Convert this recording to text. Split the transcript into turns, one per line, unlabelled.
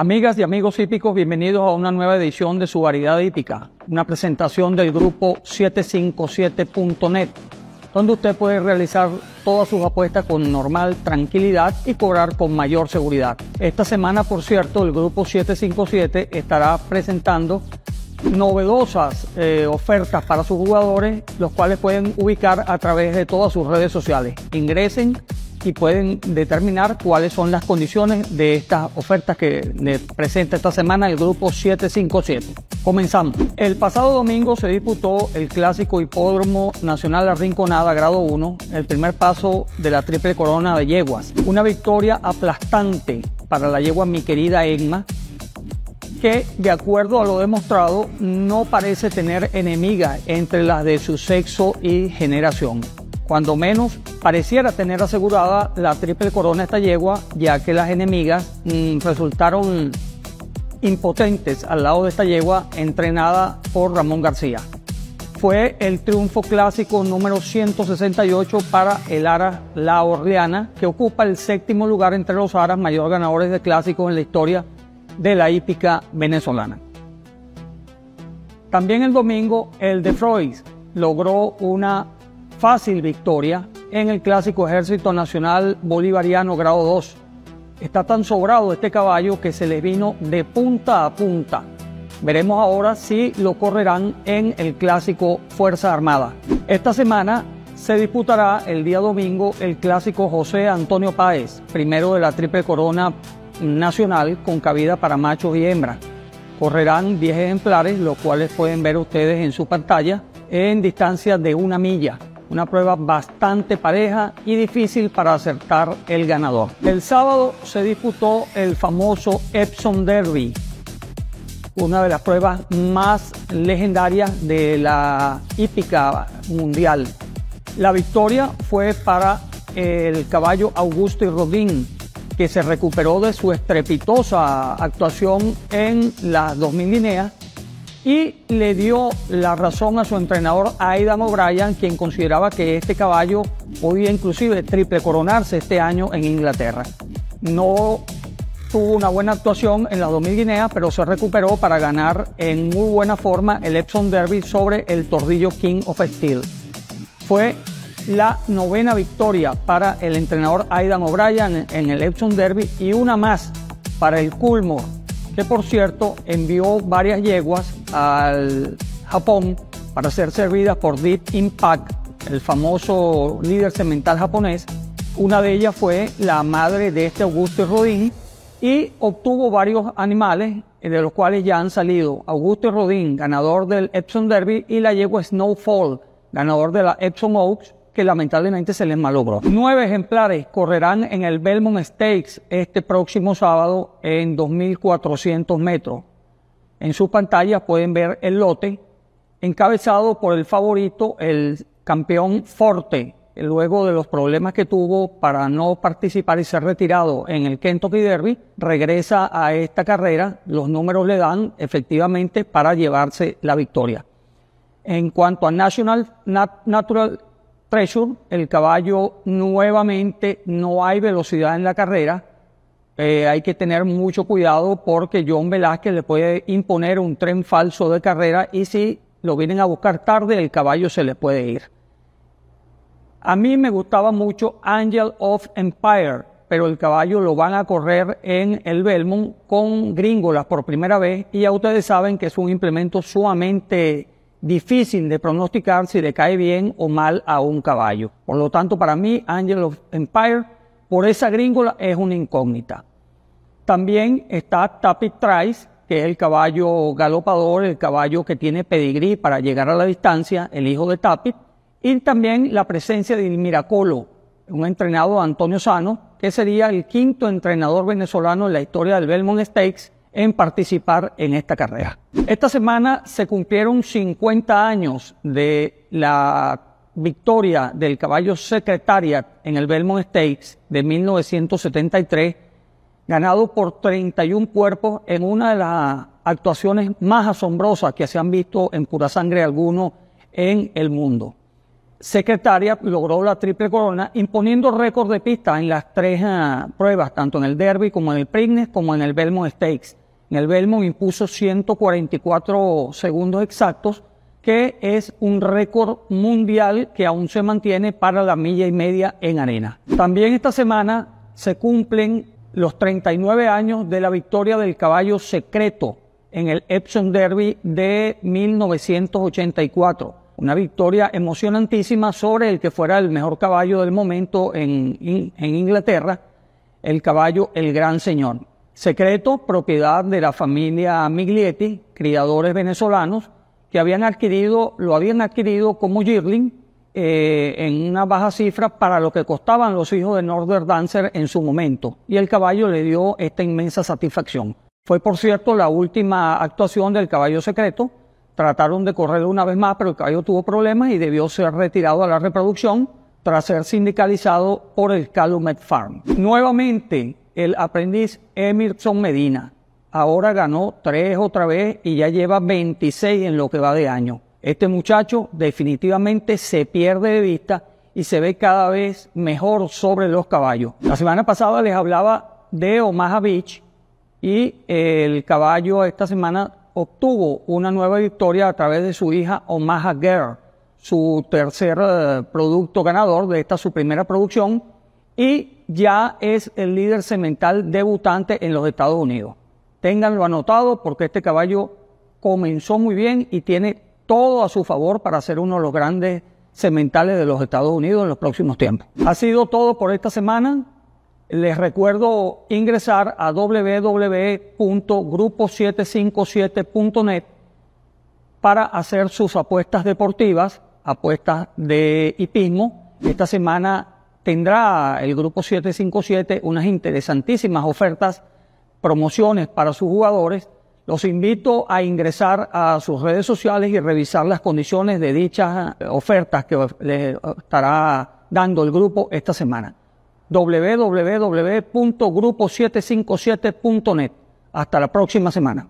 Amigas y amigos hípicos, bienvenidos a una nueva edición de su variedad hípica, una presentación del grupo 757.net, donde usted puede realizar todas sus apuestas con normal tranquilidad y cobrar con mayor seguridad. Esta semana, por cierto, el grupo 757 estará presentando novedosas eh, ofertas para sus jugadores, los cuales pueden ubicar a través de todas sus redes sociales. Ingresen y pueden determinar cuáles son las condiciones de estas ofertas que presenta esta semana el grupo 757. Comenzamos. El pasado domingo se disputó el clásico hipódromo nacional Arrinconada grado 1, el primer paso de la triple corona de yeguas. Una victoria aplastante para la yegua mi querida Egma, que de acuerdo a lo demostrado no parece tener enemiga entre las de su sexo y generación cuando menos pareciera tener asegurada la triple corona esta yegua, ya que las enemigas mm, resultaron impotentes al lado de esta yegua entrenada por Ramón García. Fue el triunfo clásico número 168 para el Ara La Orleana, que ocupa el séptimo lugar entre los aras mayor ganadores de clásicos en la historia de la hípica venezolana. También el domingo, el de Freud logró una fácil victoria en el clásico Ejército Nacional Bolivariano grado 2. Está tan sobrado este caballo que se le vino de punta a punta. Veremos ahora si lo correrán en el clásico Fuerza Armada. Esta semana se disputará el día domingo el clásico José Antonio Páez, primero de la Triple Corona Nacional con cabida para machos y hembras. Correrán 10 ejemplares, los cuales pueden ver ustedes en su pantalla, en distancia de una milla una prueba bastante pareja y difícil para acertar el ganador. El sábado se disputó el famoso Epsom Derby, una de las pruebas más legendarias de la hípica mundial. La victoria fue para el caballo Augusto y Rodín, que se recuperó de su estrepitosa actuación en las 2000 líneas y le dio la razón a su entrenador Aidan O'Brien, quien consideraba que este caballo podía inclusive triple coronarse este año en Inglaterra. No tuvo una buena actuación en la 2000 Guinea, pero se recuperó para ganar en muy buena forma el Epsom Derby sobre el Tordillo King of Steel. Fue la novena victoria para el entrenador Aidan O'Brien en el Epsom Derby y una más para el Culmore que por cierto envió varias yeguas al Japón para ser servidas por Deep Impact, el famoso líder cemental japonés. Una de ellas fue la madre de este Augusto Rodín y obtuvo varios animales, de los cuales ya han salido Augusto Rodín, ganador del Epsom Derby, y la yegua Snowfall, ganador de la Epsom Oaks, que lamentablemente se les malogró. Nueve ejemplares correrán en el Belmont Stakes este próximo sábado en 2.400 metros. En su pantalla pueden ver el lote encabezado por el favorito, el campeón Forte, luego de los problemas que tuvo para no participar y ser retirado en el Kentucky Derby, regresa a esta carrera. Los números le dan efectivamente para llevarse la victoria. En cuanto a National Natural Treasure, el caballo nuevamente no hay velocidad en la carrera. Eh, hay que tener mucho cuidado porque John Velázquez le puede imponer un tren falso de carrera y si lo vienen a buscar tarde, el caballo se le puede ir. A mí me gustaba mucho Angel of Empire, pero el caballo lo van a correr en el Belmont con gringolas por primera vez y ya ustedes saben que es un implemento sumamente difícil de pronosticar si le cae bien o mal a un caballo. Por lo tanto, para mí, Angel of Empire, por esa gringola, es una incógnita. También está Tapit Trice, que es el caballo galopador, el caballo que tiene pedigrí para llegar a la distancia, el hijo de Tapit. Y también la presencia de Miracolo, un entrenado Antonio Sano, que sería el quinto entrenador venezolano en la historia del Belmont Stakes en participar en esta carrera. Esta semana se cumplieron 50 años de la victoria del caballo Secretariat en el Belmont Stakes de 1973, ganado por 31 cuerpos en una de las actuaciones más asombrosas que se han visto en pura sangre alguno en el mundo. secretaria logró la triple corona imponiendo récord de pista en las tres uh, pruebas, tanto en el Derby como en el Preakness como en el Belmont Stakes. En el Belmont impuso 144 segundos exactos, que es un récord mundial que aún se mantiene para la milla y media en arena. También esta semana se cumplen los 39 años de la victoria del caballo secreto en el Epsom Derby de 1984 una victoria emocionantísima sobre el que fuera el mejor caballo del momento en, en, Inglaterra, el caballo El Gran Señor. Secreto, propiedad de la familia Miglietti, criadores venezolanos, que habían adquirido, lo habían adquirido como yearling eh, en una baja cifra para lo que costaban los hijos de Northern Dancer en su momento. Y el caballo le dio esta inmensa satisfacción. Fue, por cierto, la última actuación del caballo secreto, Trataron de correr una vez más, pero el caballo tuvo problemas y debió ser retirado a la reproducción tras ser sindicalizado por el Calumet Farm. Nuevamente, el aprendiz Emerson Medina ahora ganó tres otra vez y ya lleva 26 en lo que va de año. Este muchacho definitivamente se pierde de vista y se ve cada vez mejor sobre los caballos. La semana pasada les hablaba de Omaha Beach y el caballo esta semana obtuvo una nueva victoria a través de su hija Omaha Girl, su tercer eh, producto ganador de esta su primera producción y ya es el líder semental debutante en los Estados Unidos. Ténganlo anotado porque este caballo comenzó muy bien y tiene todo a su favor para ser uno de los grandes sementales de los Estados Unidos en los próximos tiempos. Ha sido todo por esta semana. Les recuerdo ingresar a www.grupo757.net para hacer sus apuestas deportivas, apuestas de hipismo. Esta semana tendrá el Grupo 757 unas interesantísimas ofertas, promociones para sus jugadores. Los invito a ingresar a sus redes sociales y revisar las condiciones de dichas ofertas que les estará dando el grupo esta semana www.grupo757.net. Hasta la próxima semana.